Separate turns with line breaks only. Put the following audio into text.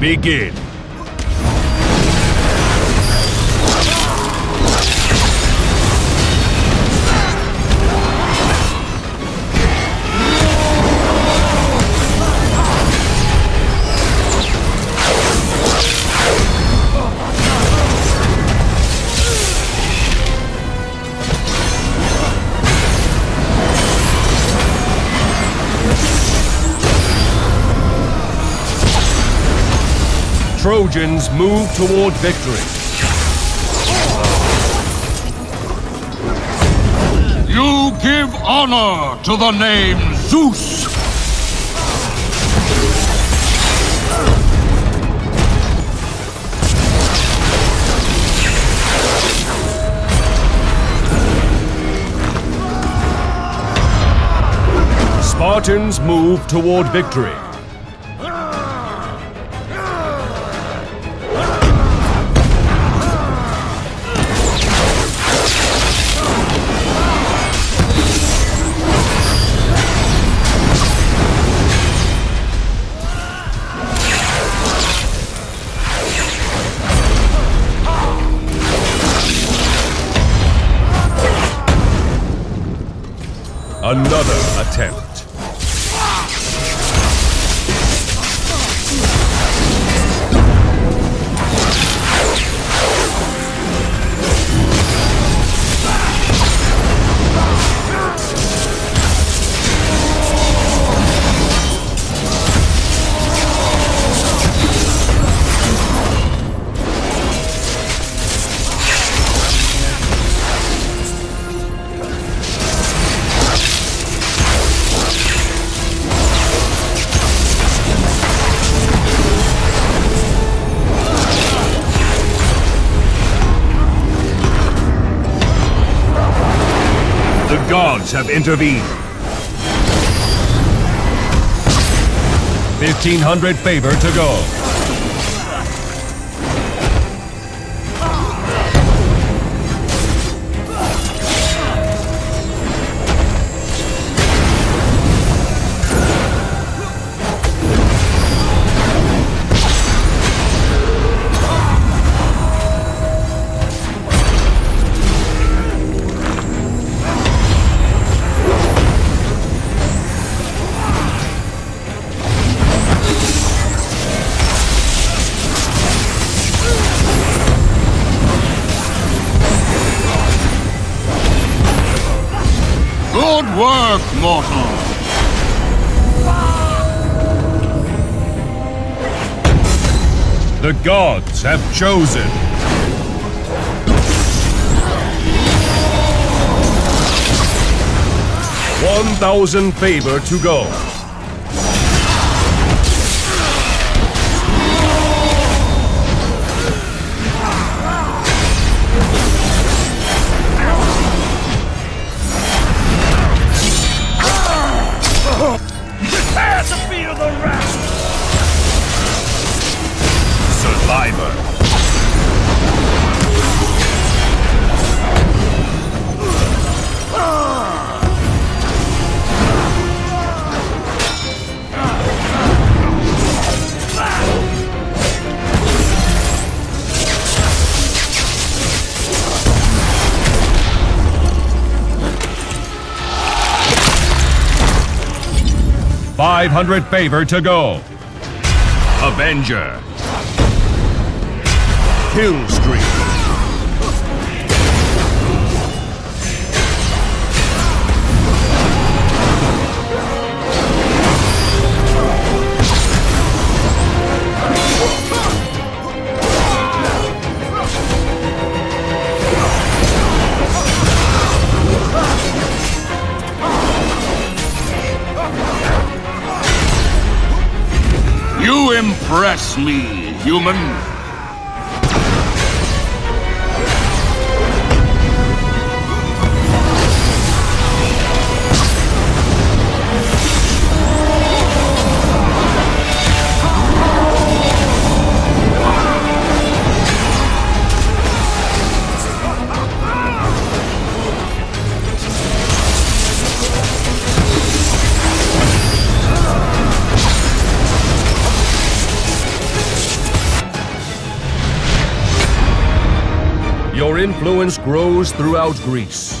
Begin. Trojans move toward victory.
You give honor to the name Zeus!
Spartans move toward victory. Another attempt. The gods have intervened. 1500 favor to go.
Good work, mortal!
The gods have chosen. One thousand favor to go. 500 favor to go. Avenger. Kill Streak.
Impress me, human.
Your influence grows throughout Greece.